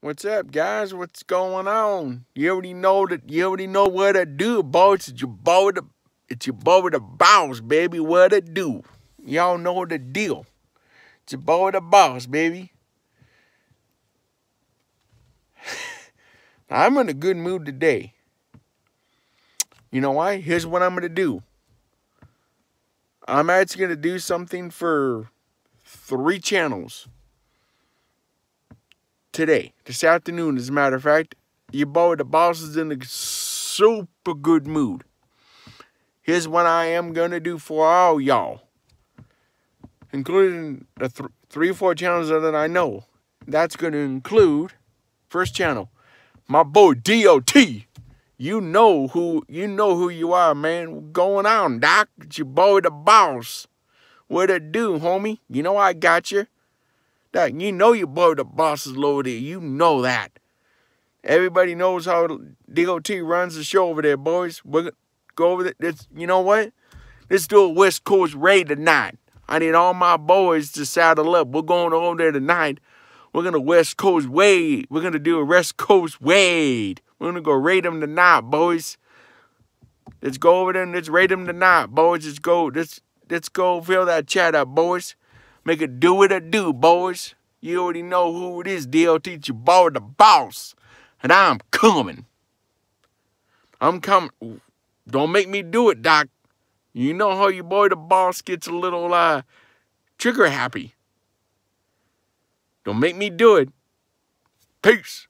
What's up, guys? What's going on? You already know that. You already know what to do, boys. It's your boy, the, it's your boy, the boss, baby. What to do? Y'all know the deal. It's your boy, the boss, baby. I'm in a good mood today. You know why? Here's what I'm gonna do. I'm actually gonna do something for three channels today, this afternoon, as a matter of fact. Your boy, the boss, is in a super good mood. Here's what I am going to do for all y'all, including the th three or four channels that I know. That's going to include, first channel, my boy DOT. You know who you know who you are, man. What's going on, Doc? It's your boy the boss. What it do, homie? You know I got you. That you know your boy the boss is low there. You know that. Everybody knows how DOT runs the show over there, boys. We're go over there. you know what? Let's do a West Coast raid tonight. I need all my boys to saddle up. We're going over there tonight. We're gonna West Coast raid. We're gonna do a West Coast raid. We're gonna go raid them tonight, boys. Let's go over there and let's raid them tonight, boys. Let's go. Let's let's go fill that chat up, boys. Make it do what it do, boys. You already know who it is. It's your boy, the boss. And I'm coming. I'm coming. Don't make me do it, Doc. You know how your boy, the boss, gets a little uh, trigger happy. Don't make me do it. Peace.